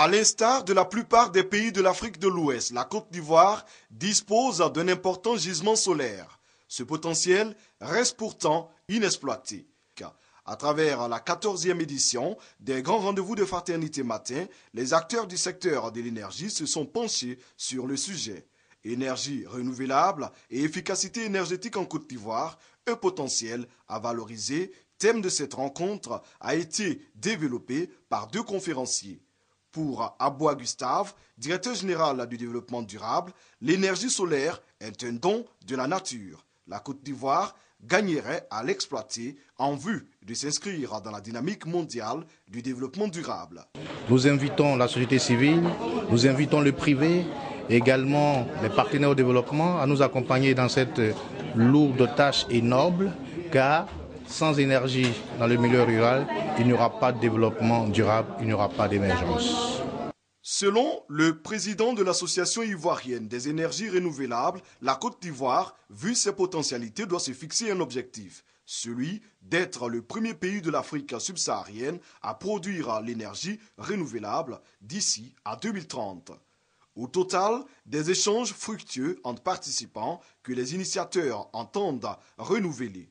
À l'instar de la plupart des pays de l'Afrique de l'Ouest, la Côte d'Ivoire dispose d'un important gisement solaire. Ce potentiel reste pourtant inexploité. À travers la 14e édition des grands rendez-vous de fraternité matin, les acteurs du secteur de l'énergie se sont penchés sur le sujet. Énergie renouvelable et efficacité énergétique en Côte d'Ivoire, un potentiel à valoriser, thème de cette rencontre a été développé par deux conférenciers. Pour Aboua Gustave, directeur général du développement durable, l'énergie solaire est un don de la nature. La Côte d'Ivoire gagnerait à l'exploiter en vue de s'inscrire dans la dynamique mondiale du développement durable. Nous invitons la société civile, nous invitons le privé, également les partenaires au développement à nous accompagner dans cette lourde tâche et noble, car sans énergie dans le milieu rural, il n'y aura pas de développement durable, il n'y aura pas d'émergence. Selon le président de l'Association ivoirienne des énergies renouvelables, la Côte d'Ivoire, vu ses potentialités, doit se fixer un objectif, celui d'être le premier pays de l'Afrique subsaharienne à produire l'énergie renouvelable d'ici à 2030. Au total, des échanges fructueux entre participants que les initiateurs entendent renouveler.